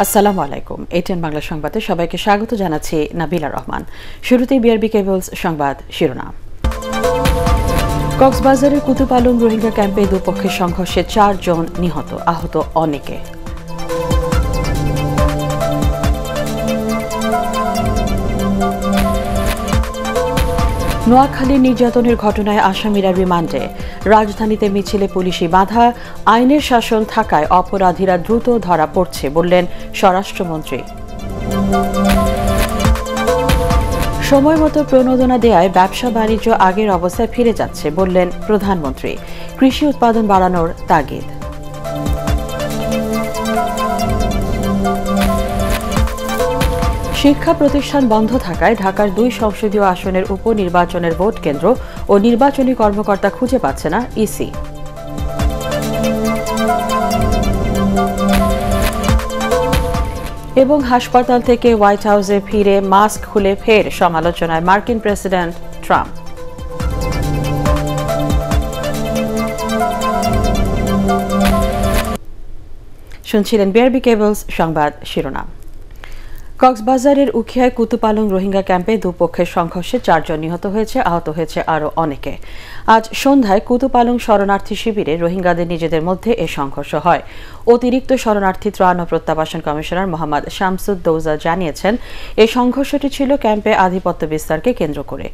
আসসালামু আলাইকুম। এটিএন বাংলা সংবাদে সবাইকে স্বাগত জানাচ্ছি নাবিলা রহমান। শুরুতেই বিআরবি কেবলস সংবাদ শিরোনাম। কক্সবাজারের কুতুপালং রোহিঙ্গা ক্যাম্পে দুপক্ষের সংঘর্ষে চারজন নিহত, আহত অনেকে। নোয়াখালী নির্যাতনের ঘটনায় আসামিরা রিমান্ডে। রাজধানীতে মিছিলে পুলিশি বাধা, আইনের শাসন থাকায় অপরাধীরা দ্রুত ধরা পড়ছে বললেন স্বরাষ্ট্রমন্ত্রী। সময় মতো প্রণোদনা দেয়ায় ব্যবসা বাণিজ্য আগের অবস্থায় ফিরে যাচ্ছে বললেন প্রধানমন্ত্রী। কৃষি উৎপাদন বাড়ানোর তাগিদ। শিক্ষা প্রতিষ্ঠান বন্ধ থাকায় ঢাকার দুই সংসদীয় আসনের উপনির্বাচনের ভোট কেন্দ্র ও নির্বাচনী কর্মকর্তা খুঁজে পাচ্ছে না ইসি। এবং হাসপাতাল থেকে হোয়াইট হাউসে ফিরে মাস্ক খুলে ফের সমালোচনায় মার্কিন প্রেসিডেন্ট ট্রাম্প। শুনছিলেন বিআরবি কেবলস সংবাদ শিরোনাম। কক্সবাজারের উখিয়ায় কুতুপালং রোহিঙ্গা ক্যাম্পে দুপক্ষের সংঘর্ষে চারজন নিহত হয়েছে, আহত হয়েছে আরও অনেকে। আজ সন্ধ্যায় কুতুপালং শরণার্থী শিবিরে রোহিঙ্গাদের নিজেদের মধ্যে এ সংঘর্ষ হয়। অতিরিক্ত শরণার্থী ত্রাণ ও প্রত্যাবাসন কমিশনার মোহাম্মদ শামসুদ দৌজা জানিয়েছেন এই সংঘর্ষটি ছিল ক্যাম্পে আধিপত্য বিস্তারকে কেন্দ্র করে।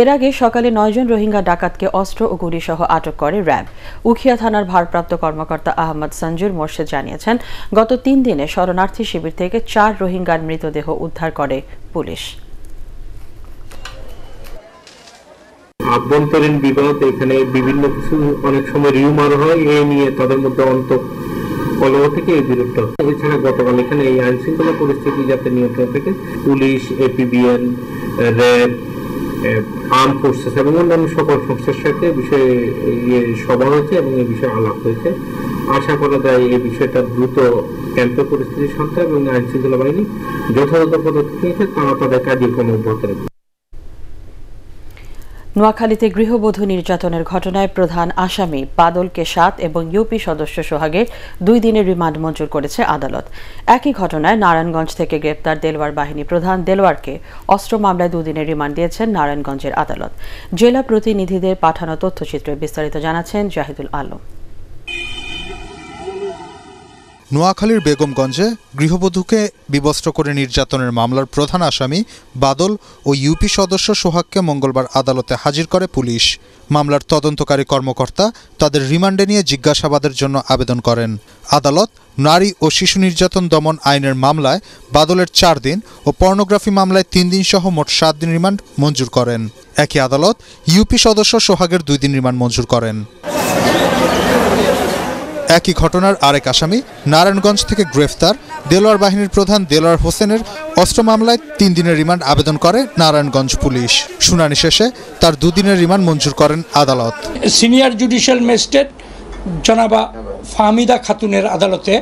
এর আগে সকালে নয়জন রোহিঙ্গা ডাকাতকে অস্ত্র ও গুলিসহ আটক করে র্যাব। উখিয়া থানার ভারপ্রাপ্ত কর্মকর্তা আহমদ সঞ্জুর মোর্শেদ জানিয়েছেন, গত তিন দিনে শরণার্থী শিবির থেকে চার রোহিঙ্গার মৃতদেহ উদ্ধার করে পুলিশ। আভ্যন্তরীণ বিবাদ এখানে বিভিন্ন কিছু অনেক সময় রিউমার হয়, এ নিয়ে তাদের মধ্যে অন্ত কলহ থেকে এই বিরুদ্ধ। এছাড়া গতকাল এখানে এই আইন শৃঙ্খলা পরিস্থিতি যাতে নিয়ন্ত্রণ থেকে police APBN RAB armed forces এবং অন্যান্য সকল ফোর্সের সাথে বিষয়ে ইয়ে সভা হয়েছে এবং এই বিষয়ে আলাপ হয়েছে। আশা করা যায় এই বিষয়টা দ্রুত ক্যাম্পের পরিস্থিতি শান্ত এবং আইন শৃঙ্খলা বাহিনী যথাযথ পদক্ষেপ নিয়েছে তারা তাদের কার্যক্রম অব্যাহত রাখবে নোয়াখালীতে গৃহবধূ নির্যাতনের ঘটনায় প্রধান আসামি বাদলকে সাত এবং ইউপি সদস্য সোহাগের দুই দিনের রিমান্ড মঞ্জুর করেছে আদালত। একই ঘটনায় নারায়ণগঞ্জ থেকে গ্রেপ্তার দেলওয়ার বাহিনী প্রধান দেলওয়ারকে অস্ত্র মামলায় দুদিনের রিমান্ড দিয়েছেন নারায়ণগঞ্জের আদালত। জেলা প্রতিনিধিদের পাঠানো তথ্যচিত্রে বিস্তারিত জানাচ্ছেন জাহিদুল আলম। নোয়াখালীর বেগমগঞ্জে গৃহবধূকে বিবস্ত্র করে নির্যাতনের মামলার প্রধান আসামি বাদল ও ইউপি সদস্য সোহাগকে মঙ্গলবার আদালতে হাজির করে পুলিশ। মামলার তদন্তকারী কর্মকর্তা তাদের রিমান্ডে নিয়ে জিজ্ঞাসাবাদের জন্য আবেদন করেন। আদালত নারী ও শিশু নির্যাতন দমন আইনের মামলায় বাদলের চার দিন ও পর্নোগ্রাফি মামলায় তিন দিন সহ মোট সাত দিন রিমান্ড মঞ্জুর করেন। একই আদালত ইউপি সদস্য সোহাগের দুই দিন রিমান্ড মঞ্জুর করেন। একই ঘটনার আরেক আসামি নারায়ণগঞ্জ থেকে গ্রেফতার। দেলোয়ার বাহিনীর প্রধান দেলোয়ার হোসেনের অস্ত্র মামলায় তিন দিনের রিমান্ড আবেদন করে নারায়ণগঞ্জ পুলিশ। শুনানি শেষে তার দুদিনের রিমান্ড মঞ্জুর করেন আদালত। সিনিয়র জুডিশিয়াল ম্যাজিস্ট্রেট জনাবা ফাহমিদা খাতুনের আদালতে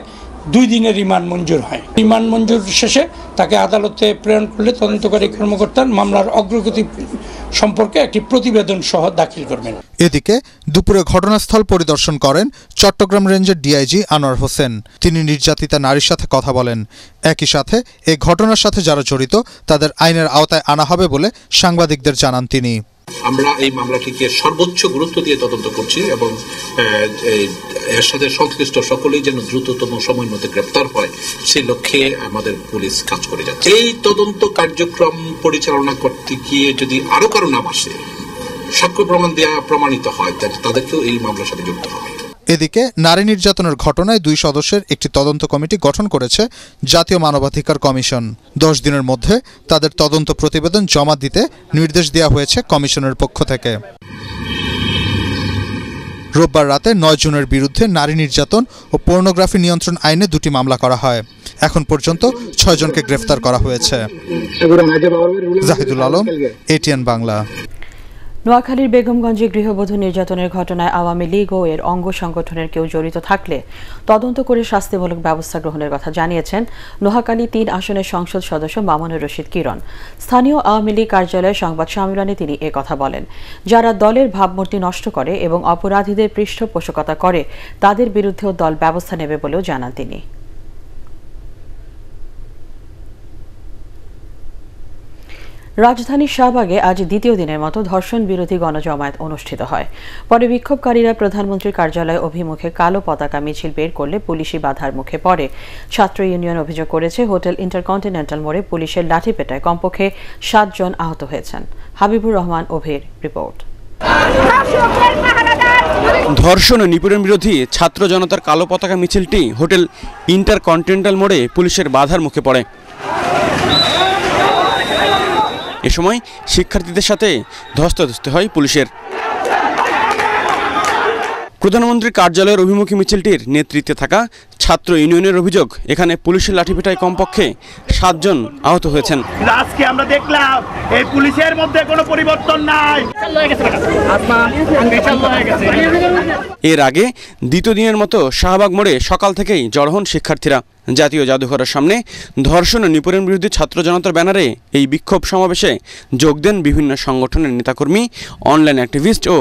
দুই দিনের রিমান্ড মঞ্জুর হয়। রিমান্ড মঞ্জুর শেষে তাকে আদালতে প্রেরণ করলে তদন্তকারী কর্মকর্তার মামলার অগ্রগতি সম্পর্কে একটি প্রতিবেদন সহ দাখিল করবেন। এদিকে দুপুরে ঘটনাস্থল পরিদর্শন করেন চট্টগ্রাম রেঞ্জের ডিআইজি আনোয়ার হোসেন। তিনি নির্যাতিতা নারীর সাথে কথা বলেন। একই সাথে এই ঘটনার সাথে যারা জড়িত, তাদের আইনের আওতায় আনা হবে বলে সাংবাদিকদের জানান তিনি। আমরা এই মামলাটিকে সর্বোচ্চ গুরুত্ব দিয়ে তদন্ত করছি এবং এর সাথে সংশ্লিষ্ট সকলেই যেন দ্রুততম সময়ের মধ্যে গ্রেপ্তার হয় সেই লক্ষ্যে আমাদের পুলিশ কাজ করে যাচ্ছে। এই তদন্ত কার্যক্রম পরিচালনা করতে গিয়ে যদি আরও কারও নাম আসে, সাক্ষ্য প্রমাণ দেওয়া প্রমাণিত হয় তাদেরকেও এই মামলার সাথে যুক্ত হবে। এদিকে নারী নির্যাতনের ঘটনায় দুই সদস্যের একটি তদন্ত কমিটি গঠন করেছে জাতীয় মানবাধিকার কমিশন। দশ দিনের মধ্যে তাদের তদন্ত প্রতিবেদন জমা দিতে নির্দেশ দেওয়া হয়েছে কমিশনের পক্ষ থেকে। রোববার রাতে নয় জনের বিরুদ্ধে নারী নির্যাতন ও পর্নোগ্রাফি নিয়ন্ত্রণ আইনে দুটি মামলা করা হয়। এখন পর্যন্ত ছয়জনকে গ্রেফতার করা হয়েছে। জাহিদুল আলম এটিএন বাংলা। নোয়াখালীর বেগমগঞ্জে গৃহবধূ নির্যাতনের ঘটনায় আওয়ামী লীগ ও এর অঙ্গ সংগঠনের কেউ জড়িত থাকলে তদন্ত করে শাস্তিমূলক ব্যবস্থা গ্রহণের কথা জানিয়েছেন নোয়াখালী তিন আসনের সংসদ সদস্য মামুনুর রশিদ কিরণ। স্থানীয় আওয়ামী লীগ কার্যালয়ে সংবাদ সম্মেলনে তিনি এ কথা বলেন। যারা দলের ভাবমূর্তি নষ্ট করে এবং অপরাধীদের পৃষ্ঠপোষকতা করে, তাদের বিরুদ্ধেও দল ব্যবস্থা নেবে বলেও জানান তিনি। রাজধানীর শাহবাগে আজ দ্বিতীয় দিনের মতো ধর্ষণ বিরোধী গণজমায়েত অনুষ্ঠিত হয়। পরে বিক্ষোভকারীরা প্রধানমন্ত্রীর কার্যালয় অভিমুখে কালো পতাকা মিছিল বের করলে পুলিশি বাধার মুখে পড়ে। ছাত্র ইউনিয়ন অভিযোগ করেছে, হোটেল ইন্টারকন্টিনেন্টাল মোড়ে পুলিশের লাঠিপেটায় কমপক্ষে সাতজন আহত হয়েছেন। হাবিবুর রহমান, অভির রিপোর্ট। ধর্ষণ ও নিপীড়ন বিরোধী ছাত্র জনতার কালো পতাকা মিছিলটি হোটেল ইন্টারকন্টিনেন্টাল মোড়ে পুলিশের বাধার মুখে পড়ে। এ সময় শিক্ষার্থীদের সাথে ধস্তাধস্তি হয় পুলিশের। প্রধানমন্ত্রীর কার্যালয়ের অভিমুখী মিছিলটির নেতৃত্বে থাকা ছাত্র ইউনিয়নের অভিযোগ এখানে পুলিশের লাঠিপেটায় কমপক্ষে সাতজন আহত হয়েছেন। আজকে আমরা দেখলাম এই পুলিশের মধ্যে কোনো পরিবর্তন নাই। এর আগে দ্বিতীয় দিনের মতো শাহবাগ মোড়ে সকাল থেকেই জড় হন শিক্ষার্থীরা জাতীয় জাদুঘরের সামনে ধর্ষণ ও নিপীড়ন বিরুদ্ধে ছাত্র জনতার ব্যানারে এই বিক্ষোভ সমাবেশে যোগ দেন বিভিন্ন সংগঠনের নেতাকর্মী অনলাইন অ্যাক্টিভিস্ট ও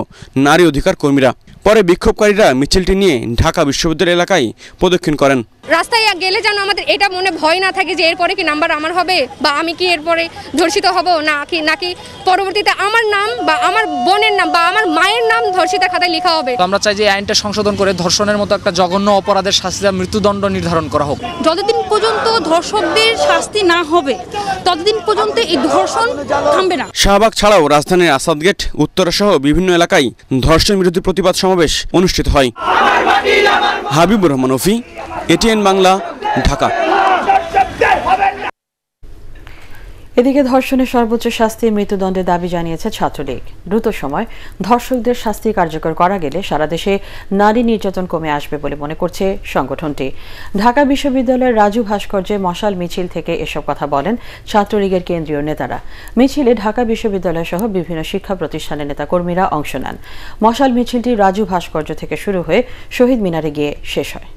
নারী অধিকার কর্মীরা। পরে বিক্ষোভকারীরা মিছিলটি নিয়ে ঢাকা বিশ্ববিদ্যালয় এলাকায় প্রদক্ষিণ করেন। রাস্তায় গেলে যেন আমাদের এটা মনে ভয় না থাকে যে এরপরে কি নাম্বার আমার হবে বা আমি কি এরপরে ধর্ষিত হব না কি নাকি পরবর্তীতে আমার নাম বা আমার বোনের নাম বা আমার মায়ের নাম ধর্ষিতা খাতায় লেখা হবে। তো আমরা চাই যে আইনটা সংশোধন করে ধর্ষণের মতো একটা জঘন্য অপরাধের শাস্তি দেওয়া মৃত্যুদণ্ড নির্ধারণ করা হোক। যতদিন পর্যন্ত ধর্ষকদের শাস্তি না হবে ততদিন পর্যন্ত এই ধর্ষণ থামবে না। শাহবাগ ছাড়াও রাজধানীর আসাদগেট উত্তরা সহ বিভিন্ন এলাকায় ধর্ষণ বিরোধী প্রতিবাদ সমাবেশ অনুষ্ঠিত হয়। হাবিবুর রহমান অফি এটিএন বাংলা ঢাকা। এদিকে ধর্ষণের সর্বোচ্চ শাস্তি মৃত্যুদণ্ডের দাবি জানিয়েছে ছাত্রলীগ। দ্রুত সময় ধর্ষকদের শাস্তি কার্যকর করা গেলে সারা দেশে নারী নির্যাতন কমে আসবে বলে মনে করছে সংগঠনটি। ঢাকা বিশ্ববিদ্যালয়ের রাজু ভাস্কর্যে মশাল মিছিল থেকে এসব কথা বলেন ছাত্রলীগের কেন্দ্রীয় নেতারা। মিছিলে ঢাকা বিশ্ববিদ্যালয় সহ বিভিন্ন শিক্ষা প্রতিষ্ঠানের নেতাকর্মীরা অংশ নেন। মশাল মিছিলটি রাজু ভাস্কর্য থেকে শুরু হয়ে শহীদ মিনারে গিয়ে শেষ হয়।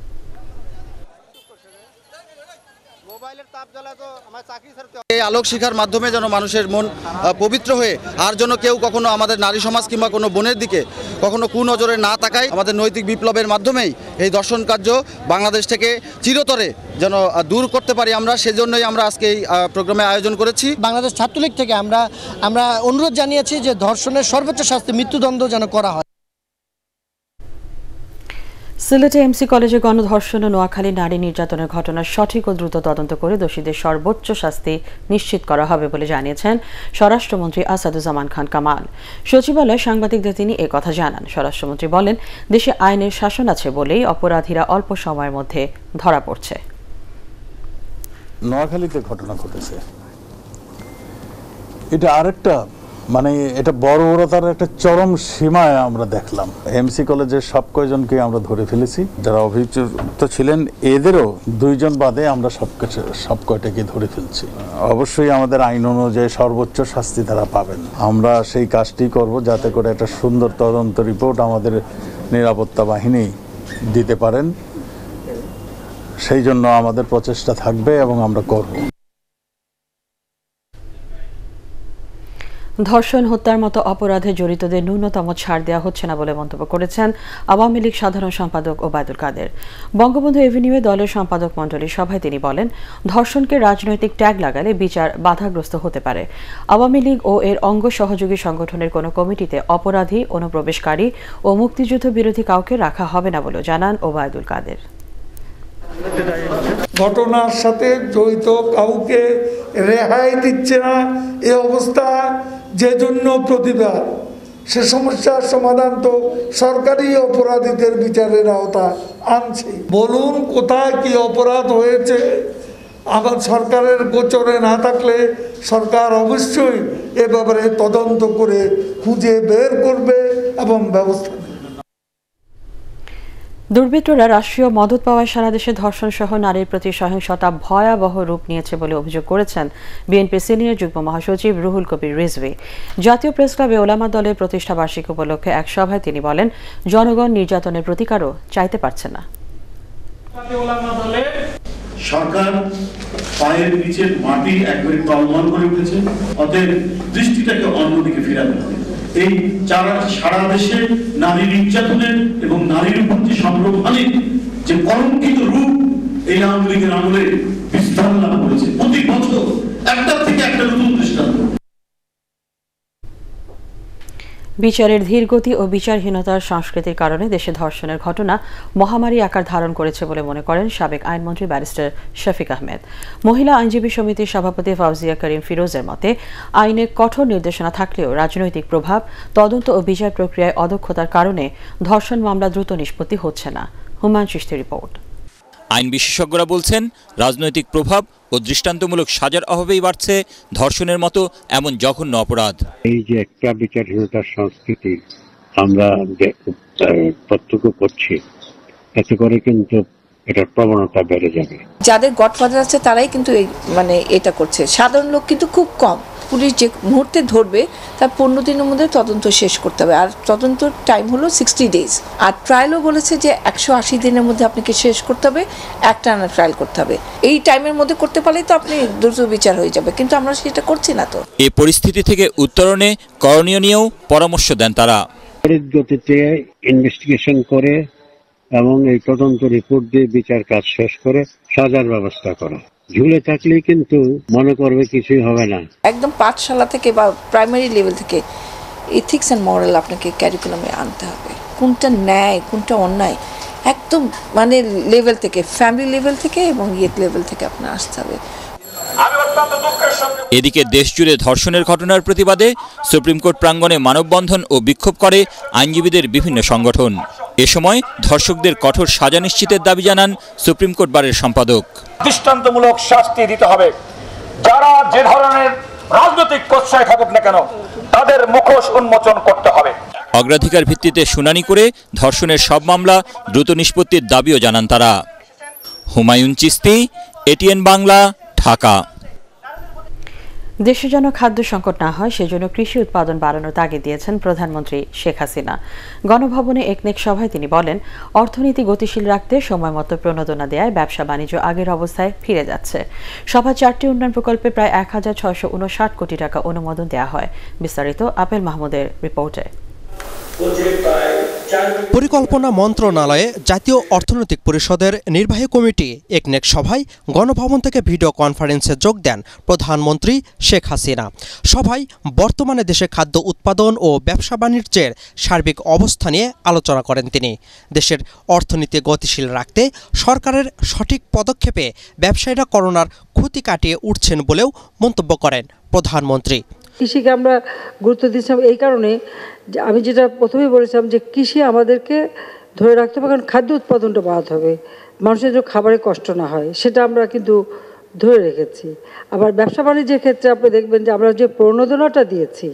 এই আলোক শিখার মাধ্যমে যেন মানুষের মন পবিত্র হয়ে আর যেন কেউ কখনো আমাদের নারী সমাজ কিংবা কোনো বোনের দিকে কখনো কুনজরে না তাকায় আমাদের নৈতিক বিপ্লবের মাধ্যমেই এই দর্শন কার্য বাংলাদেশ থেকে চিরতরে যেন দূর করতে পারি আমরা সেজন্যই আমরা আজকে এই প্রোগ্রামে আয়োজন করেছি। বাংলাদেশ ছাত্রলীগ থেকে আমরা আমরা অনুরোধ জানিয়েছি যে ধর্ষণের সর্বোচ্চ শাস্তি মৃত্যুদণ্ড যেন করা হয়। সিলেটে এমসি কলেজে গণধর্ষণ ও নোয়াখালী নারী নির্যাতনের ঘটনার সঠিক ও দ্রুত তদন্ত করে দোষীদের সর্বোচ্চ শাস্তি নিশ্চিত করা হবে বলে জানিয়েছেন স্বরাষ্ট্রমন্ত্রী আসাদুজ্জামান খান কামাল। সচিবালয়ে সাংবাদিকদের তিনি কথা জানান। স্বরাষ্ট্রমন্ত্রী বলেন, দেশে আইনের শাসন আছে বলেই অপরাধীরা অল্প সময়ের মধ্যে ধরা পড়ছে। নোয়াখালীতে ঘটনা ঘটেছে। এটা আরেকটা মানে এটা বড় বর্বরতার একটা চরম সীমায় আমরা দেখলাম। এমসি কলেজের সব কয়জনকে আমরা ধরে ফেলেছি। যারা অভিযুক্ত ছিলেন, এদেরও দুইজন বাদে আমরা সব সব কয়টাকে ধরে ফেলছি। অবশ্যই আমাদের আইন অনুযায়ী সর্বোচ্চ শাস্তি তারা পাবেন। আমরা সেই কাজটি করব যাতে করে একটা সুন্দর তদন্ত রিপোর্ট আমাদের নিরাপত্তা বাহিনী দিতে পারেন। সেই জন্য আমাদের প্রচেষ্টা থাকবে এবং আমরা করব। ধর্ষণ, হত্যার মতো অপরাধে জড়িতদের ন্যূনতম ছাড় দেওয়া হচ্ছে না বলে মন্তব্য করেছেন আওয়ামী লীগ সাধারণ সম্পাদক ওবায়দুল কাদের। বঙ্গবন্ধু এভিনিউয়ে দলের সম্পাদক মণ্ডলীর সভায় তিনি বলেন, ধর্ষণকে রাজনৈতিক ট্যাগ লাগালে বিচার বাধাগ্রস্ত হতে পারে। আওয়ামী লীগ ও এর অঙ্গ সহযোগী সংগঠনের কোনো কমিটিতে অপরাধী, অনুপ্রবেশকারী ও মুক্তিযুদ্ধ বিরোধী কাউকে রাখা হবে না বলে জানান ওবায়দুল কাদের। ঘটনার সাথে জড়িত কাউকে রেহাই দিচ্ছে না এ অবস্থা যে জন্য প্রতিবাদ, সে সমস্যার সমাধান তো সরকারি অপরাধীদের বিচারের আওতা আনছে। বলুন, কোথায় কি অপরাধ হয়েছে? আবার সরকারের গোচরে না থাকলে সরকার অবশ্যই এ ব্যাপারে তদন্ত করে খুঁজে বের করবে এবং ব্যবস্থা দুর্বৃত্তরা রাষ্ট্রীয় মদত পাওয়ায় সারা দেশে ধর্ষণ সহ নারীর প্রতি সহিংসতা ভয়াবহ রূপ নিয়েছে বলে অভিযোগ করেছেন বিএনপি সিনিয়র যুগ্ম মহাসচিব রুহুল কবির রিজভি। জাতীয় প্রেস ক্লাবে ওলামা দলের প্রতিষ্ঠা বার্ষিকী উপলক্ষে এক সভায় তিনি বলেন জনগণ নির্যাতনের প্রতিকারও চাইতে পারছে না। সরকার পায়ের নিচের মাটি একবারে টলমল করে উঠেছে অতএব দৃষ্টিটাকে অন্যদিকে ফেরাতে হবে। এই যারা সারা দেশে নারী নির্যাতনের এবং নারীর প্রতি যে সম্ভ্রমানের যে কলঙ্কিত রূপ এই আওয়ামী লীগের আমলে বিস্তার লাভ করেছে। প্রতি বছর একটা থেকে একটা নতুন দৃষ্টান্ত। বিচারের ধীরগতি ও বিচারহীনতার সংস্কৃতির কারণে দেশে ধর্ষণের ঘটনা মহামারী আকার ধারণ করেছে বলে মনে করেন সাবেক আইনমন্ত্রী ব্যারিস্টার শফিক আহমেদ। মহিলা আইনজীবী সমিতির সভাপতি ফাউজিয়া করিম ফিরোজের মতে, আইনে কঠোর নির্দেশনা থাকলেও রাজনৈতিক প্রভাব, তদন্ত ও বিচার প্রক্রিয়ায় অদক্ষতার কারণে ধর্ষণ মামলা দ্রুত নিষ্পত্তি হচ্ছে না। হুমায়ুন চিশতি রিপোর্ট। আইন বিশেষজ্ঞরা বলছেন রাজনৈতিক প্রভাব ও দৃষ্টান্তমূলক সাজার অভাবেই বাড়ছে ধর্ষণের মতো এমন জঘন্য অপরাধ। এই যে একটা বিচারহীনতার সংস্কৃতি আমরা প্রত্যক্ষ করছি এতে করে কিন্তু এটার প্রবণতা বেড়ে যাবে। যাদের গডফাদার আছে তারাই কিন্তু এই মানে এটা করছে। সাধারণ লোক কিন্তু খুব কম। পুলিশ যে মুহূর্তে ধরবে তার পনেরো দিনের মধ্যে তদন্ত শেষ করতে হবে। আর তদন্ত টাইম হলো সিক্সটি ডেজ আর ট্রায়ালও বলেছে যে একশো আশি দিনের মধ্যে আপনাকে শেষ করতে হবে একটা আনা ট্রায়াল করতে হবে। এই টাইমের মধ্যে করতে পারলেই তো আপনি দ্রুত বিচার হয়ে যাবে। কিন্তু আমরা সেটা করছি না তো। এ পরিস্থিতি থেকে উত্তরণে করণীয় নিয়েও পরামর্শ দেন তারা। গতিতে ইনভেস্টিগেশন করে এবং এই তদন্ত রিপোর্ট দিয়ে বিচার কাজ শেষ করে সাজার ব্যবস্থা করা। ঝুলে থাকলে কিন্তু মনে করবে কিছুই হবে না। একদম পাঠশালা থেকে বা প্রাইমারি লেভেল থেকে ইথিক্স এন্ড মরাল আপনাকে ক্যারিকুলামে আনতে হবে। কোনটা ন্যায়, কোনটা অন্যায়, একদম মানে লেভেল থেকে ফ্যামিলি লেভেল থেকে এবং ইয়েথ লেভেল থেকে আপনার আসতে হবে। এদিকে দেশজুড়ে ধর্ষণের ঘটনার প্রতিবাদে সুপ্রিম কোর্ট প্রাঙ্গণে মানববন্ধন ও বিক্ষোভ করে আইনজীবীদের বিভিন্ন সংগঠন। এ সময় ধর্ষকদের কঠোর সাজা নিশ্চিতের দাবি জানান সুপ্রিম কোর্ট বারের সম্পাদক। দৃষ্টান্তমূলক শাস্তি দিতে হবে। যারা যে ধরনের রাজনৈতিক প্রশ্রয় থাকুক না কেন তাদের মুখোশ উন্মোচন করতে হবে। অগ্রাধিকার ভিত্তিতে শুনানি করে ধর্ষণের সব মামলা দ্রুত নিষ্পত্তির দাবিও জানান তারা। হুমায়ুন চিস্তি এটিএন বাংলা ঢাকা। দেশে যেন খাদ্য সংকট না হয় সেজন্য কৃষি উৎপাদন বাড়ানোর তাগিদ দিয়েছেন প্রধানমন্ত্রী শেখ হাসিনা। গণভবনে একনেক সভায় তিনি বলেন অর্থনীতি গতিশীল রাখতে সময় মতো প্রণোদনা দেয় ব্যবসা বাণিজ্য আগের অবস্থায় ফিরে যাচ্ছে। সভা চারটি উন্নয়ন প্রকল্পে প্রায় এক হাজার ছয়শো উনষাট কোটি টাকা অনুমোদন দেওয়া হয়। বিস্তারিত আপেল মাহমুদের রিপোর্টে। পরিকল্পনা মন্ত্রণালয়ে জাতীয় অর্থনৈতিক পরিষদের নির্বাহী কমিটি একনেক সভায় গণভবন থেকে ভিডিও কনফারেন্সে যোগ দেন প্রধানমন্ত্রী শেখ হাসিনা। সভায় বর্তমানে দেশে খাদ্য উৎপাদন ও ব্যবসা বাণিজ্যের সার্বিক অবস্থা নিয়ে আলোচনা করেন তিনি। দেশের অর্থনীতি গতিশীল রাখতে সরকারের সঠিক পদক্ষেপে ব্যবসায়ীরা করোনার ক্ষতি কাটিয়ে উঠছেন বলেও মন্তব্য করেন প্রধানমন্ত্রী। কৃষিকে আমরা গুরুত্ব দিয়েছিলাম এই কারণে যে আমি যেটা প্রথমেই বলেছিলাম যে কৃষি আমাদেরকে ধরে রাখতে হবে, কারণ খাদ্য উৎপাদনটা বাড়াতে হবে। মানুষের যেন খাবারে কষ্ট না হয়, সেটা আমরা কিন্তু ধরে রেখেছি। আবার ব্যবসা বাণিজ্যের ক্ষেত্রে আপনি দেখবেন যে আমরা যে প্রণোদনাটা দিয়েছি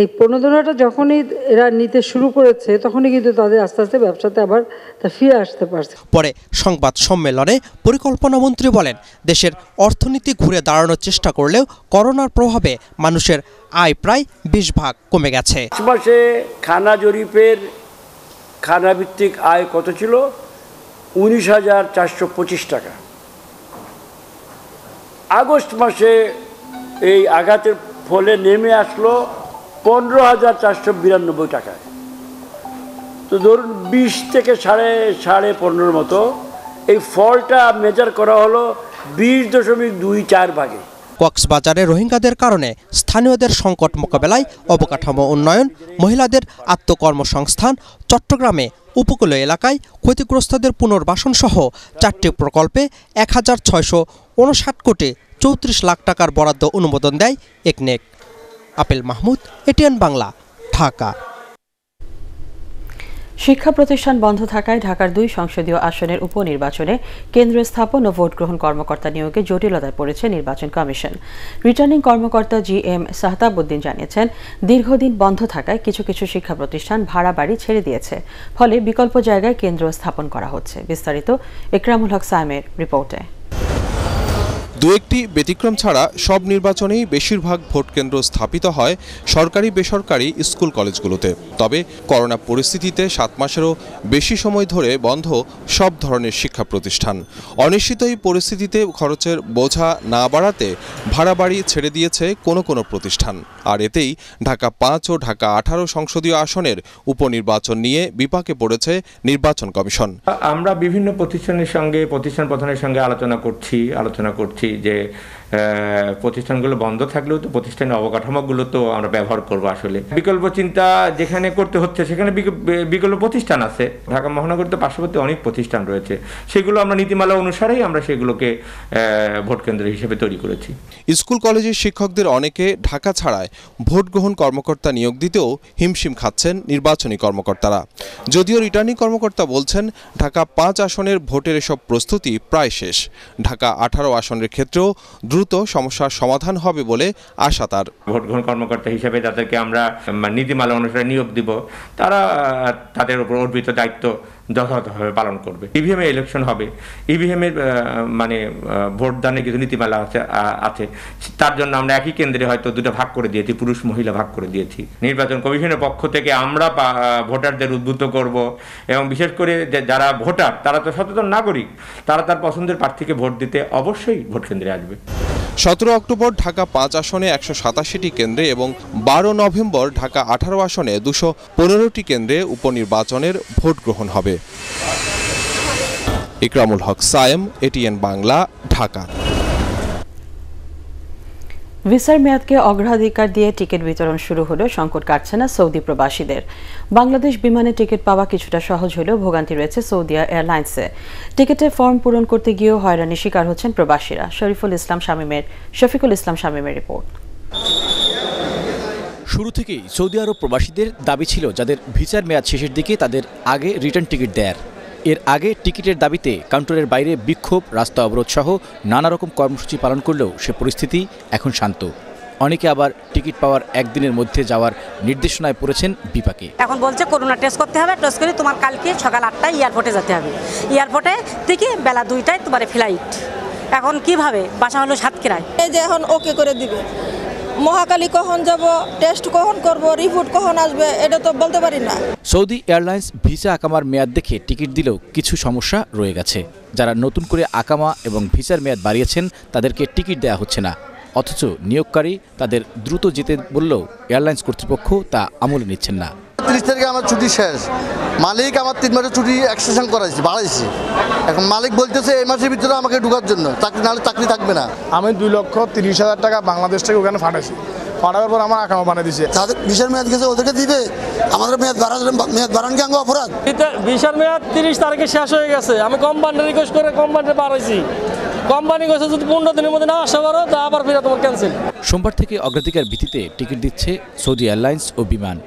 এই প্রণোদনাটা যখনই এরা নিতে শুরু করেছে তখনই কিন্তু তাদের আস্তে আস্তে ব্যবসাতে আবার তা ফিরে আসতে পারছে। পরে সংবাদ সম্মেলনে পরিকল্পনা মন্ত্রী বলেন দেশের অর্থনীতি ঘুরে দাঁড়ানোর চেষ্টা করলেও করোনার প্রভাবে মানুষের আয় প্রায় বিশ ভাগ কমে গেছে। মাসে খানা জরিপের খানা ভিত্তিক আয় কত ছিল? উনিশ হাজার চারশো পঁচিশ টাকা। আগস্ট মাসে এই আঘাতের ফলে নেমে আসলো পনেরো হাজার চারশো বিরানব্বই টাকায়। তো ধরুন বিশ থেকে সাড়ে সাড়ে পনেরোর মতো এই ফলটা মেজার করা হলো বিশ দশমিক দুই চার ভাগে। কক্সবাজারে রোহিঙ্গাদের কারণে স্থানীয়দের সংকট মোকাবেলায় অবকাঠামো উন্নয়ন, মহিলাদের আত্মকর্মসংস্থান, চট্টগ্রামে উপকূলীয় এলাকায় ক্ষতিগ্রস্তদের পুনর্বাসন সহ চারটি প্রকল্পে এক হাজার ছয়শো উনষাট কোটি চৌত্রিশ লাখ টাকার বরাদ্দ অনুমোদন দেয় একনেক আপেল মাহমুদ, এটিএন বাংলা, ঢাকা। শিক্ষা প্রতিষ্ঠান বন্ধ থাকায় ঢাকার দুই সংসদীয় আসনের উপনির্বাচনে কেন্দ্র স্থাপন ও ভোট গ্রহণ কর্মকর্তা নিয়োগে জটিলতায় পড়েছে নির্বাচন কমিশন। রিটার্নিং কর্মকর্তা জি এম সাহতাবুদ্দিন জানিয়েছেন, দীর্ঘদিন বন্ধ থাকায় কিছু কিছু শিক্ষা প্রতিষ্ঠান ভাড়া বাড়ি ছেড়ে দিয়েছে, ফলে বিকল্প জায়গায় কেন্দ্র স্থাপন করা হচ্ছে। বিস্তারিত একরামুল হক সাইমের রিপোর্টে। দু একটি ব্যতিক্রম ছাড়া সব নির্বাচনেই বেশিরভাগ ভোট কেন্দ্র স্থাপিত হয় সরকারি বেসরকারি স্কুল কলেজগুলোতে। তবে করোনা পরিস্থিতিতে সাত মাসেরও বেশি সময় ধরে বন্ধ সব ধরনের শিক্ষা প্রতিষ্ঠান। অনিশ্চিত এই পরিস্থিতিতে খরচের বোঝা না বাড়াতে ভাড়া বাড়ি ছেড়ে দিয়েছে কোনো কোনো প্রতিষ্ঠান। আর এতেই ঢাকা পাঁচ ও ঢাকা আঠারো সংসদীয় আসনের উপনির্বাচন নিয়ে বিপাকে পড়েছে নির্বাচন কমিশন। আমরা বিভিন্ন প্রতিষ্ঠানের সঙ্গে, প্রতিষ্ঠান প্রধানের সঙ্গে আলোচনা করছি আলোচনা করছি। যে প্রতিষ্ঠানগুলো বন্ধ থাকলেও তো প্রতিষ্ঠানের অবকাঠামোগুলো তো আমরা ব্যবহার করব আসলে। বিকল্প চিন্তা যেখানে করতে হচ্ছে সেখানে বিকল্প প্রতিষ্ঠান আছে। ঢাকা মহানগরীতে পার্শ্ববর্তী অনেক প্রতিষ্ঠান রয়েছে। সেগুলো আমরা নীতিমালা অনুসারেই আমরা সেগুলোকে ভোট কেন্দ্র হিসেবে তৈরি করেছি। স্কুল, কলেজের শিক্ষকদের অনেকে ঢাকা ছাড়ায় ভোট গ্রহণ কর্মকর্তা নিয়োগ দিতেও হিমশিম খাচ্ছেন নির্বাচনী কর্মকর্তারা। যদিও রিটার্নিং কর্মকর্তা বলছেন, ঢাকা পাঁচ আসনের ভোটের এসব প্রস্তুতি প্রায় শেষ। ঢাকা আঠারো আসনের ক্ষেত্রেও দ্রুত সমস্যার সমাধান হবে বলে আশা তার। ভোট গ্রহণ কর্মকর্তা হিসেবে তাদেরকে আমরা উম, নীতিমালা অনুসারে নিয়োগ দিব। তারা তাদের উপর অর্পিত দায়িত্ব যথাযথভাবে পালন করবে। ইভিএম এ ইলেকশন হবে। ইভিএম এর মানে আহ, ভোটদানের কিছু নীতিমালা আছে আছে। তার জন্য আমরা একই কেন্দ্রে হয়তো দুটো ভাগ করে দিয়েছি পুরুষ মহিলা ভাগ করে দিয়েছি। নির্বাচন কমিশনের পক্ষ থেকে আমরা ভোটারদের উদ্বুদ্ধ করব এবং বিশেষ করে যারা ভোটার তারা তো সচেতন নাগরিক তারা তার পছন্দের প্রার্থীকে ভোট দিতে অবশ্যই ভোট কেন্দ্রে আসবে। সতেরো অক্টোবর ঢাকা পাঁচ আসনে একশো সাতাশিটি কেন্দ্রে এবং বারো নভেম্বর ঢাকা আঠারো আসনে দুশো পনেরোটি কেন্দ্রে উপনির্বাচনের ভোট গ্রহণ হবে। ইকরামুল হক, সায়েম, এটিএন বাংলা, ঢাকা। ভিসার মেয়াদকে অগ্রাধিকার দিয়ে টিকিট বিতরণ শুরু হলো সংকট কাটছে না সৌদি প্রবাসীদের। বাংলাদেশ বিমানে টিকিট পাওয়া কিছুটা সহজ হলেও ভোগান্তি রয়েছে সৌদিয়া এয়ারলাইন্সে। টিকিটের ফর্ম পূরণ করতে গিয়েও হয়রানির শিকার হচ্ছেন প্রবাসীরা। শরীফুল ইসলাম শামীমের, শফিকুল ইসলাম শামীমের রিপোর্ট। শুরু থেকেই সৌদি আরব প্রবাসীদের দাবি ছিল যাদের ভিসার মেয়াদ শেষের দিকে তাদের আগে রিটার্ন টিকিট দেয়ার। এর আগে টিকিটের দাবিতে কাউন্টারের বাইরে বিক্ষোভ রাস্তা অবরোধ সহ নানা রকম কর্মসূচি পালন করলেও সে পরিস্থিতি এখন শান্ত। অনেকে আবার টিকিট পাওয়ার একদিনের মধ্যে যাওয়ার নির্দেশনায় পড়েছেন বিপাকে। এখন বলছে করোনা টেস্ট করতে হবে টেস্ট করে তোমার কালকে সকাল আটটায় এয়ারপোর্টে যেতে হবে। এয়ারপোর্টে থেকে বেলা দুইটায় তোমার ফ্লাইট এখন কীভাবে? বাসা হলো সাতক্ষীরায়। এই যে এখন ওকে করে দিবে। মহাকালী কখন যাব টেস্ট কখন করব রিপোর্ট কখন আসবে, এটা তো বলতে পারি না। সৌদি এয়ারলাইন্স ভিসা আকামার মেয়াদ দেখে টিকিট দিলেও কিছু সমস্যা রয়ে গেছে। যারা নতুন করে আকামা এবং ভিসার মেয়াদ বাড়িয়েছেন, তাদেরকে টিকিট দেয়া হচ্ছে না। অথচ নিয়োগকারী তাদের দ্রুত যেতে বললেও এয়ারলাইন্স কর্তৃপক্ষ তা আমলে নিচ্ছেন না। তিরিশ তারিখে আমার ছুটি শেষ। মালিক আমার তিন মাসের ছুটি এক্সটেনশন করাইছে বাড়াইছে। এখন মালিক বলতেছে এই মাসের ভিতরে আমাকে ঢুকার জন্য চাকরি নাহলে চাকরি থাকবে না। আমি দুই লক্ষ তিরিশ হাজার টাকা বাংলাদেশ থেকে ওখানে ফাটাইছি ফাটাবার পর আমার আকামা বানিয়ে দিছে। তাদের বিশাল মেয়াদ গেছে ওদেরকে দিবে? আমাদের মেয়াদ বাড়ানো মেয়াদ বাড়ান কি আঙ্গ অপরাধ? বিশাল মেয়াদ তিরিশ তারিখে শেষ হয়ে গেছে। আমি কোম্পানি রিকোয়েস্ট করে কোম্পানিতে বাড়াইছি। কোম্পানি কইছে যদি পনেরো দিনের মধ্যে না আসতে পারো তা আবার ফিরে তোমার ক্যান্সেল সোমবার থেকে অগ্রাধিকার ভিত্তিতে টিকিট দিচ্ছে সৌদি এয়ারলাইন্স ও বিমান।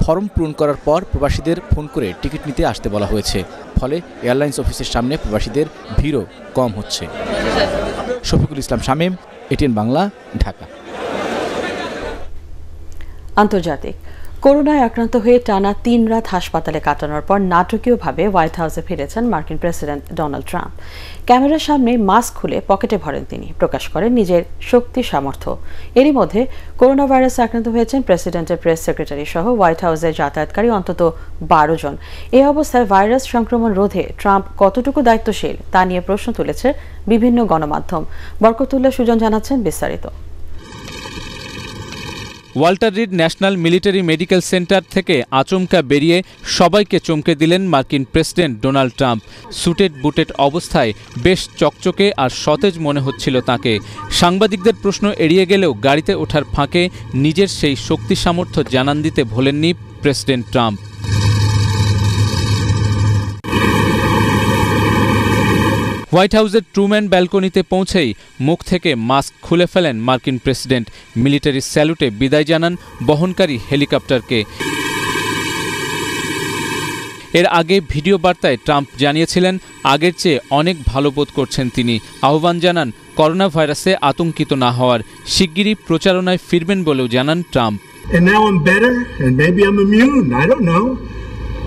ফর্ম পূরণ করার পর প্রবাসীদের ফোন করে টিকিট নিতে আসতে বলা হয়েছে। ফলে এয়ারলাইন্স অফিসের সামনে প্রবাসীদের ভিড়ও কম হচ্ছে। শফিকুল ইসলাম শামীম, এটিএন বাংলা, ঢাকা। আন্তর্জাতিক। করোনায় আক্রান্ত হয়ে টানা তিন রাত হাসপাতালে কাটানোর পর নাটকীয়ভাবে হোয়াইট হাউসে ফিরেছেন মার্কিন প্রেসিডেন্ট ডোনাল্ড ট্রাম্প। ক্যামেরার সামনে মাস্ক খুলে পকেটে ভরেন তিনি। প্রকাশ করেন নিজের শক্তি, সামর্থ্য। এরই মধ্যে করোনা ভাইরাসে আক্রান্ত হয়েছেন প্রেসিডেন্টের প্রেস সেক্রেটারি সহ হোয়াইট হাউসে যাতায়াতকারী অন্তত বারো জন। এই অবস্থায় ভাইরাস সংক্রমণ রোধে ট্রাম্প কতটুকু দায়িত্বশীল তা নিয়ে প্রশ্ন তুলেছে বিভিন্ন গণমাধ্যম। বরকতুল্লাহ সুজন জানাচ্ছেন বিস্তারিত। Walter Reed National Military Medical Center থেকে আচমকা বেরিয়ে সবাইকে চমকে দিলেন মার্কিন president Donald Trump. Suited booted অবস্থায় বেশ চকচকে আর সতেজ মনে হচ্ছিল তাকে। সাংবাদিকদের প্রশ্ন এড়িয়ে গেলেও গাড়িতে ওঠার ফাঁকে নিজের সেই শক্তি সামর্থ্য জানান দিতে ভোলেননি প্রেসিডেন্ট ট্রাম্প। হোয়াইট হাউসের ট্রুম্যান ব্যালকনিতে পৌঁছেই মুখ থেকে মাস্ক খুলে ফেলেন মার্কিন প্রেসিডেন্ট মিলিটারি স্যালুটে বিদায় জানান বহনকারী হেলিকপ্টারকে এর আগে ভিডিও বার্তায় ট্রাম্প জানিয়েছিলেন আগের চেয়ে অনেক ভালো বোধ করছেন তিনি আহ্বান জানান করোনা ভাইরাসে আতঙ্কিত না হওয়ার শিগগিরই প্রচারণায় ফিরবেন বলেও জানান Trump.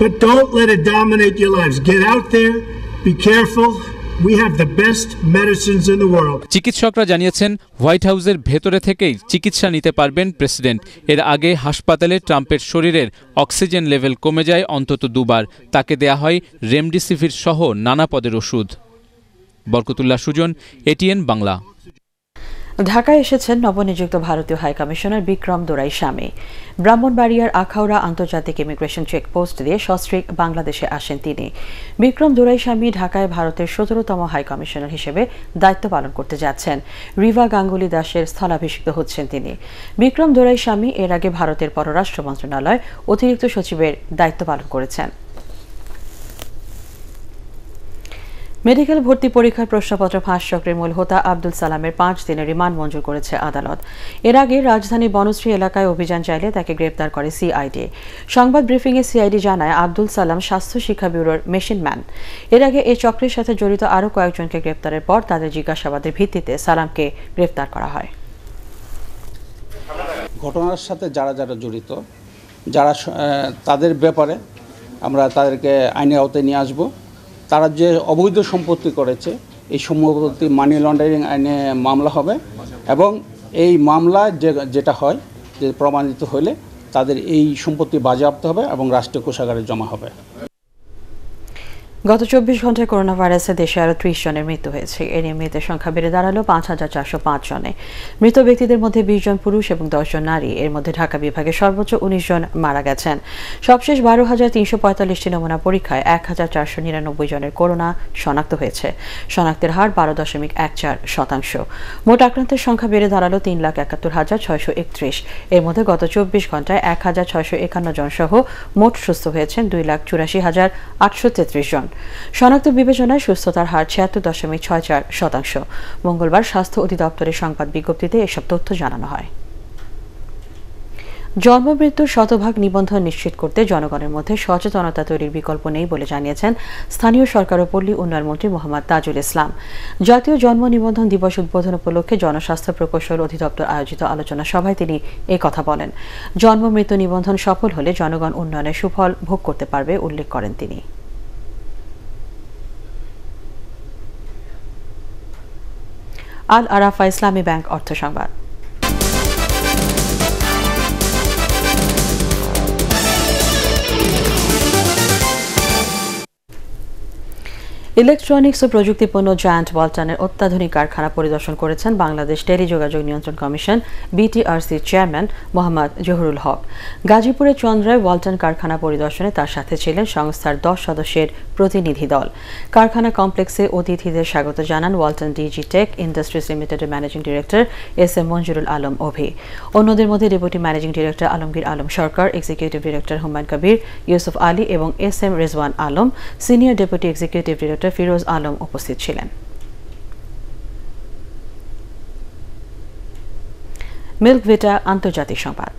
But don't let it dominate your lives. Get out there, be careful. চিকিৎসকরা জানিয়েছেন, হোয়াইট হাউসের ভেতরে থেকেই চিকিৎসা নিতে পারবেন প্রেসিডেন্ট। এর আগে হাসপাতালে ট্রাম্পের শরীরের অক্সিজেন লেভেল কমে যায় অন্তত দুবার। তাকে দেয়া হয় রেমডিসিভির সহ নানা পদের ওষুধ। বরকতুল্লাহ সুজন এটিএন বাংলা। ঢাকায় এসেছেন নবনিযুক্ত ভারতীয় হাইকমিশনার বিক্রম দোরাই স্বামী ব্রাহ্মণবাড়িয়ার আখাউড়া আন্তর্জাতিক ইমিগ্রেশন চেকপোস্ট দিয়ে সস্ত্রীক বাংলাদেশে আসেন তিনি। বিক্রম দোরাই স্বামী ঢাকায় ভারতের সতেরোতম হাইকমিশনার হিসেবে দায়িত্ব পালন করতে যাচ্ছেন। রিভা গাঙ্গুলি দাসের স্থলাভিষিক্ত হচ্ছেন তিনি। বিক্রম দোরাই স্বামী এর আগে ভারতের পররাষ্ট্র মন্ত্রণালয় অতিরিক্ত সচিবের দায়িত্ব পালন করেছেন। মেডিকেল ভর্তি পরীক্ষার প্রশ্নপত্র ফাঁস চক্রের মূল হোতা আব্দুল সালামের পাঁচ দিনের রিমান্ড মঞ্জুর করেছে আদালত। এর আগে রাজধানী বনশ্রী এলাকায় অভিযান চাইলে তাকে গ্রেপ্তার করে সিআইডি। সংবাদ ব্রিফিংয়ে সিআইডি জানায়, আব্দুল সালাম স্বাস্থ্য শিক্ষা ব্যুরোর মেশিন ম্যান। এর আগে এই চক্রের সাথে জড়িত আরও কয়েকজনকে গ্রেপ্তারের পর তাদের জিজ্ঞাসাবাদের ভিত্তিতে সালামকে গ্রেপ্তার করা হয়। ঘটনার সাথে যারা যারা জড়িত, যারা তাদের ব্যাপারে আমরা তাদেরকে আইনের আওতায় নিয়ে আসব। তারা যে অবৈধ সম্পত্তি করেছে, এই সম্পত্তি মানি লন্ডারিং আইনে মামলা হবে এবং এই মামলা যে, যেটা হয়, যে প্রমাণিত হলে তাদের এই সম্পত্তি বাজেয়াপ্ত হবে এবং রাষ্ট্রীয় কোষাগারে জমা হবে। গত চব্বিশ ঘন্টায় করোনা ভাইরাসে দেশে আরও ত্রিশ জনের মৃত্যু হয়েছে। এ নিয়ে মৃতের সংখ্যা বেড়ে দাঁড়াল পাঁচ হাজার চারশো পাঁচ জনে। মৃত ব্যক্তিদের মধ্যে বিশ জন পুরুষ এবং দশ জন নারী। এর মধ্যে ঢাকা বিভাগে সর্বোচ্চ উনিশ জন মারা গেছেন। সবশেষ বারো হাজার তিনশো পঁয়তাল্লিশটি নমুনা পরীক্ষায় এক হাজার চারশো নিরানব্বই জনের করোনা শনাক্ত হয়েছে। শনাক্তের হার বারো দশমিক এক চার শতাংশ। মোট আক্রান্তের সংখ্যা বেড়ে দাঁড়াল তিন লাখ একাত্তর হাজার ছয়শো একত্রিশ। এর মধ্যে গত চব্বিশ ঘন্টায় এক হাজার ছয়শো একান্ন জন সহ মোট সুস্থ হয়েছেন দুই লাখ চুরাশি হাজার আটশো তেত্রিশ জন। শনাক্ত বিবেচনায় সুস্থতার হার ছিয়াত্তর দশমিক ছয় চার শতাংশ। মঙ্গলবার স্বাস্থ্য অধিদপ্তরের সংবাদ বিজ্ঞপ্তিতে এসব তথ্য জানানো হয়। জন্মমৃত্যুর শতভাগ নিবন্ধন নিশ্চিত করতে জনগণের মধ্যে সচেতনতা তৈরির বিকল্প নেই বলে জানিয়েছেন স্থানীয় সরকার ও পল্লী উন্নয়ন মন্ত্রী মোহাম্মদ তাজুল ইসলাম। জাতীয় জন্ম নিবন্ধন দিবস উদ্বোধন উপলক্ষে জনস্বাস্থ্য প্রকৌশল অধিদপ্তর আয়োজিত আলোচনা সভায় তিনি এ কথা বলেন। জন্ম, মৃত্যু নিবন্ধন সফল হলে জনগণ উন্নয়নের সুফল ভোগ করতে পারবে, উল্লেখ করেন তিনি। আল আরাফা ইসলামী ব্যাংক অর্থ সংবাদ। ইলেকট্রনিক্স ও প্রযুক্তিপণ্য জায়ান্ট ওয়ালটনের অত্যাধুনিক কারখানা পরিদর্শন করেছেন বাংলাদেশ টেলিযোগাযোগ নিয়ন্ত্রণ commission BTRC chairman Mohammad Zahurul Haque. গাজীপুরের চন্দ্রায় ওয়ালটন কারখানা পরিদর্শনে তার সাথে ছিলেন সংস্থার দশ সদস্যের প্রতিনিধি দল। কারখানা কমপ্লেক্সে অতিথিদের স্বাগত জানান ওয়ালটন ডিজিটেক ইন্ডাস্ট্রিজ লিমিটেডের managing director S M Monjurul Alam Ovi. অন্যদের মধ্যে deputy managing director Alamgir Alam Sarkar, executive director Humayun Kabir, Yusuf Ali এবং S M Rezwan Alam. Senior deputy executive director doctor Firoz Alam উপস্থিত ছিলেন। Milk ভিটা আন্তর্জাতিক সংবাদ।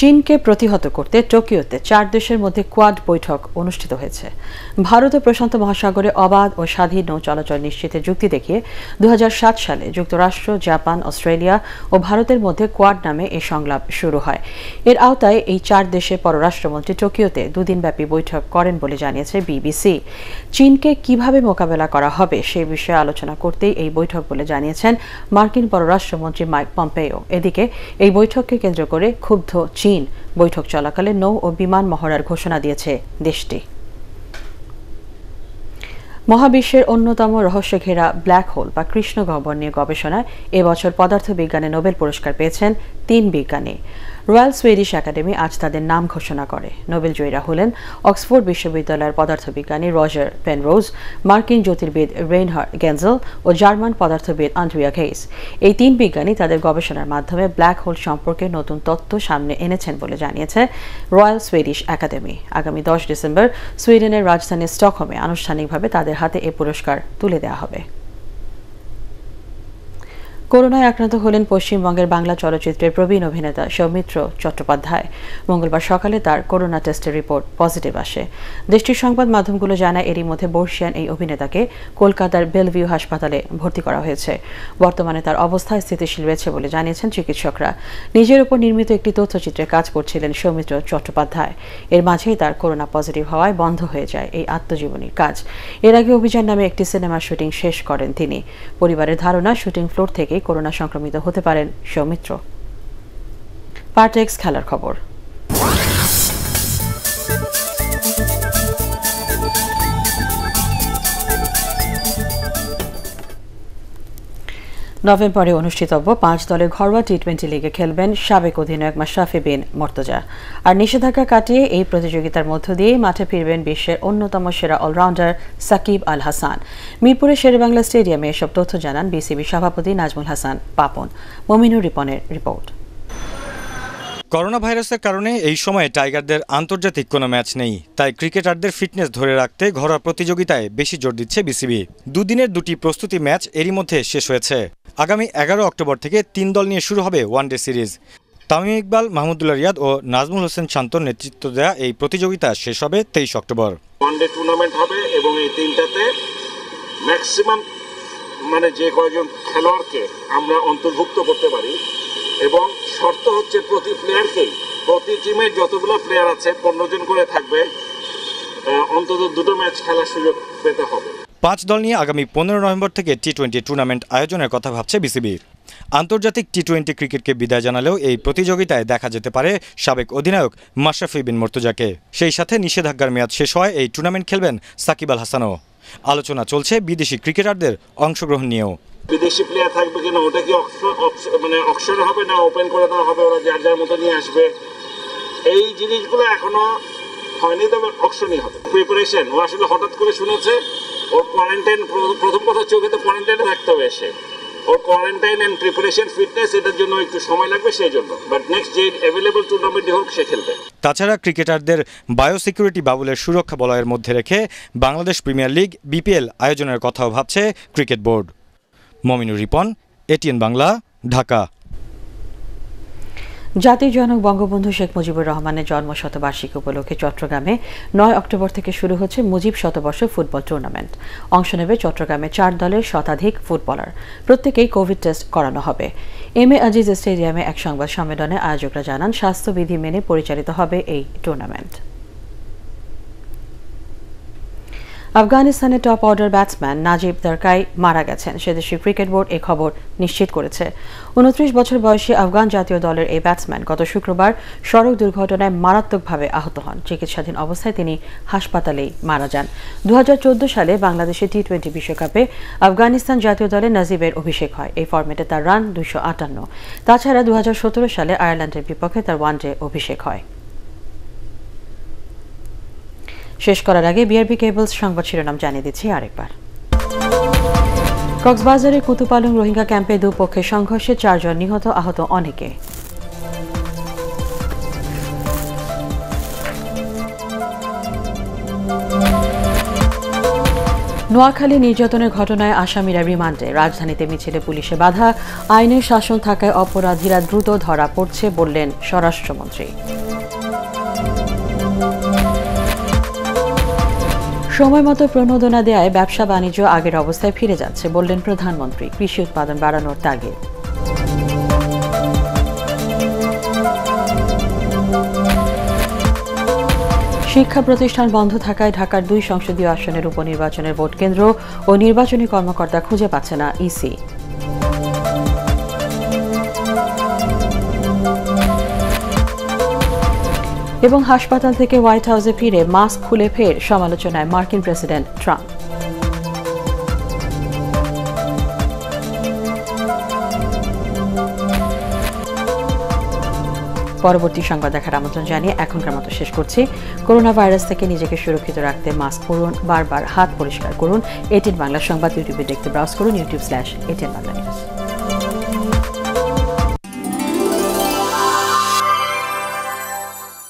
চীনকে প্রতিহত করতে টোকিওতে চার দেশের মধ্যে কোয়াড বৈঠক অনুষ্ঠিত হয়েছে। ভারত ও প্রশান্ত মহাসাগরে অবাধ ও স্বাধীন নৌ চলাচল নিশ্চিতের যুক্তি দেখিয়ে দু সালে যুক্তরাষ্ট্র, জাপান, অস্ট্রেলিয়া ও ভারতের মধ্যে কোয়াড নামে এই সংলাপ শুরু হয়। এর আওতায় এই চার দেশের পররাষ্ট্রমন্ত্রী টোকিওতে দুদিনব্যাপী বৈঠক করেন বলে জানিয়েছে বিবিসি। চীনকে কীভাবে মোকাবেলা করা হবে সে বিষয়ে আলোচনা করতেই এই বৈঠক বলে জানিয়েছেন মার্কিন পররাষ্ট্রমন্ত্রী মাইক পম্পেও। এদিকে এই বৈঠককে কেন্দ্র করে ক্ষুব্ধ চীন বৈঠক চলাকালে নৌ ও বিমান মহড়ার ঘোষণা দিয়েছে দেশটি। মহাবিশ্বের অন্যতম রহস্য ঘেরা ব্ল্যাক হোল বা কৃষ্ণ গহ্বর নিয়ে গবেষণায় এবছর পদার্থবিজ্ঞানে নোবেল পুরস্কার পেয়েছেন তিন বিজ্ঞানী। রয়্যাল সুইডিশ একাডেমি আজ তাদের নাম ঘোষণা করে। নোবেল জয়ীরা হলেন অক্সফোর্ড বিশ্ববিদ্যালয়ের পদার্থবিজ্ঞানী রজার পেনরোজ, মার্কিন জ্যোতির্বিদ রেইনহার গেঞ্জেল ও জার্মান পদার্থবিদ আন্ড্রিয়া ঘেইস। এই তিন বিজ্ঞানী তাদের গবেষণার মাধ্যমে ব্ল্যাক হোল সম্পর্কে নতুন তথ্য সামনে এনেছেন বলে জানিয়েছে রয়্যাল সুইডিশ একাডেমি। আগামী দশ ডিসেম্বর সুইডেনের রাজধানী স্টকহোমে আনুষ্ঠানিকভাবে তাদের হাতে এ পুরস্কার তুলে দেওয়া হবে। করোনায় আক্রান্ত হলেন পশ্চিমবঙ্গের বাংলা চলচ্চিত্রের প্রবীণ অভিনেতা সৌমিত্র চট্টোপাধ্যায়। মঙ্গলবার সকালে তার করোনা টেস্টের রিপোর্ট পজিটিভ আসে। দেশটির সংবাদ মাধ্যমগুলো জানায়, এরই মধ্যে বর্ষিয়ান এই অভিনেতাকে কলকাতার বেলভিউ হাসপাতালে ভর্তি করা হয়েছে। বর্তমানে তার অবস্থা স্থিতিশীল রয়েছে বলে জানিয়েছেন চিকিৎসকরা। নিজের উপর নির্মিত একটি তথ্যচিত্রে কাজ করছিলেন সৌমিত্র চট্টোপাধ্যায়। এর মাঝেই তার করোনা পজিটিভ হওয়ায় বন্ধ হয়ে যায় এই আত্মজীবনীর কাজ। এর আগে অভিযান নামে একটি সিনেমার শুটিং শেষ করেন তিনি। পরিবারের ধারণা, শুটিং ফ্লোর থেকে করোনা সংক্রমিত হতে পারেন সৌমিত্র। পার্টেক্স খেলার খবর। নভেম্বরে অনুষ্ঠিতব্য পাঁচ দলের ঘরোয়া টি টোয়েন্টি লিগে খেলবেন সাবেক অধিনায়ক মাশরাফি বিন মর্তজা। আর নিষেধাজ্ঞা কাটিয়ে এই প্রতিযোগিতার মধ্য দিয়ে মাঠে ফিরবেন বিশ্বের অন্যতম সেরা অলরাউন্ডার সাকিব আল হাসান। মিরপুরের শেরেবাংলা স্টেডিয়ামে এসব তথ্য জানান বিসিবি সভাপতি নাজমুল হাসান পাপন। মমিনুর রিপনের রিপোর্ট। করোনা ভাইরাসের কারণে এই সময়ে টাইগারদের আন্তর্জাতিক কোনো ম্যাচ নেই। তাই ক্রিকেটারদের ফিটনেস ধরে রাখতে ঘরোয়া প্রতিযোগিতায় বেশি জোর দিচ্ছে বিসিবি। দুদিনের দুটি প্রস্তুতি ম্যাচ এরই মধ্যে শেষ হয়েছে। আগামী এগারো অক্টোবর থেকে তিন দল নিয়ে শুরু হবে one day series. Tamim Iqbal, Mahmudullah Riyad ও নাজমুল হোসেন শান্তর নেতৃত্ব দেওয়া এই প্রতিযোগিতা শেষ হবে তেইশ অক্টোবর। ওয়ানডে টুর্নামেন্ট হবে এবং এই তিনটাতে ম্যাক্সিমাম মানে যে খেলোয়াড়কে আমরা অন্তর্ভুক্ত করতে পারি এবং শর্ত হচ্ছে প্রতি প্লেয়ারকেই প্রতি টিমের যতগুলো প্লেয়ার আছে, পনেরো জন করে থাকবে অন্তত দুটো ম্যাচ খেলার সুযোগ পেতে হবে। পাঁচ দল নিয়ে আগামী পনেরো নভেম্বর থেকে টি টোয়েন্টি টুর্নামেন্ট আয়োজনের কথা ভাবছে বিসিবি আন্তর্জাতিক টি টোয়েন্টি ক্রিকেটকে বিদায় জানালেও এই প্রতিযোগিতায় দেখা যেতে পারে সাবেক অধিনায়ক মাশরাফি বিন মর্তুজাকে। সেই সাথে নিষেধাজ্ঞার মেয়াদ শেষ হয় এই টুর্নামেন্ট খেলবেন সাকিব আল হাসানও। আলোচনা চলছে বিদেশি ক্রিকেটারদের অংশগ্রহণ নিয়েও। বিদেশি প্লেয়ার থাকবে কিনা, ওটা কি মানে অক্সর হবে না ওপেন করে দেওয়া হবে? ওরা যার যার মতো নিয়ে আসবে। এই জিনিসগুলো এখনও হয়নি, তবে অপশনই হবে। প্রিপারেশন ও আসলে হঠাৎ করে শুনেছে ওর কোয়ারেন্টাইন প্রথম কথা চোখে তো কোয়ারেন্টাইনে থাকতে হবে এসে। ওর কোয়ারেন্টাইন অ্যান্ড প্রিপারেশন ফিটনেস এটার জন্য একটু সময় লাগবে সেই জন্য বাট নেক্সট যে অ্যাভেলেবল টুর্নামেন্টই হোক, সে খেলবে। তাছাড়া ক্রিকেটারদের বায়োসিকিউরিটি বাবুলের সুরক্ষা বলয়ের মধ্যে রেখে বাংলাদেশ প্রিমিয়ার লিগ বিপিএল আয়োজনের কথাও ভাবছে cricket board Mominur Ripon, ATN Bangla, Dhaka. জাতির জনক বঙ্গবন্ধু শেখ মুজিবুর রহমানের জন্ম শতবার্ষিকী উপলক্ষে চট্টগ্রামে নয় অক্টোবর থেকে শুরু হচ্ছে মুজিব শতবর্ষ ফুটবল টুর্নামেন্ট। অংশ নেবে চট্টগ্রামে চার দলের শতাধিক ফুটবলার। প্রত্যেকেই কোভিড টেস্ট করানো হবে। এম এ আজিজ স্টেডিয়ামে এক সংবাদ সম্মেলনে আয়োজকরা জানান, স্বাস্থ্যবিধি মেনে পরিচালিত হবে এই টুর্নামেন্ট। আফগানিস্তানের top order batsman Najib Tarakai মারা গেছেন। সেদেশের ক্রিকেট বোর্ড এ খবর নিশ্চিত করেছে। উনত্রিশ বছর বয়সী আফগান জাতীয় দলের এই ব্যাটসম্যান গত শুক্রবার সড়ক দুর্ঘটনায় মারাত্মকভাবে আহত হন। চিকিৎসাধীন অবস্থায় তিনি হাসপাতালেই মারা যান। দু হাজার চোদ্দ সালে বাংলাদেশে টি টোয়েন্টি বিশ্বকাপে আফগানিস্তান জাতীয় দলে নাজিবের অভিষেক হয়। এই ফর্মেটে তার রান দুইশো আটান্ন। তাছাড়া দু হাজার সতেরো সালে আয়ারল্যান্ডের বিপক্ষে তার ওয়ানডে অভিষেক হয়। শেষ করার আগে বিআরবি কেবলস সংবাদ শিরোনাম জানিয়ে দিচ্ছি আরেকবার। কক্সবাজারের কুতুপালং রোহিঙ্গা ক্যাম্পে দুপক্ষের সংঘর্ষে চারজন নিহত, আহত অনেকে। নোয়াখালী নির্যাতনের ঘটনায় আসামিরা রিমান্ডে। রাজধানীতে মিছিলে পুলিশে বাধা, আইনের শাসন থাকায় অপরাধীরা দ্রুত ধরা পড়ছে বললেন স্বরাষ্ট্রমন্ত্রী। সময় মতো প্রণোদনা দেয়ায় ব্যবসা বাণিজ্য আগের অবস্থায় ফিরে যাচ্ছে, বললেন প্রধানমন্ত্রী। কৃষি উৎপাদন বাড়ানোর তাগিদ। শিক্ষা প্রতিষ্ঠান বন্ধ থাকায় ঢাকার দুই সংসদীয় আসনের উপনির্বাচনের ভোট কেন্দ্র ও নির্বাচনী কর্মকর্তা খুঁজে পাচ্ছে না ইসি। এবং হাসপাতাল থেকে হোয়াইট হাউসে ফিরে মাস্ক খুলে ফের সমালোচনায় মার্কিন প্রেসিডেন্ট ট্রাম্প। পরবর্তী সংবাদ দেখার আমন্ত্রণ জানিয়ে এখনকার মতো শেষ করছি। করোনা ভাইরাস থেকে নিজেকে সুরক্ষিত রাখতে মাস্ক পরুন, বারবার হাত পরিষ্কার করুন। এটিন বাংলা সংবাদ, ইউটিউবে দেখতে ব্রাউজ করুন, YouTube slash ATN Bangla news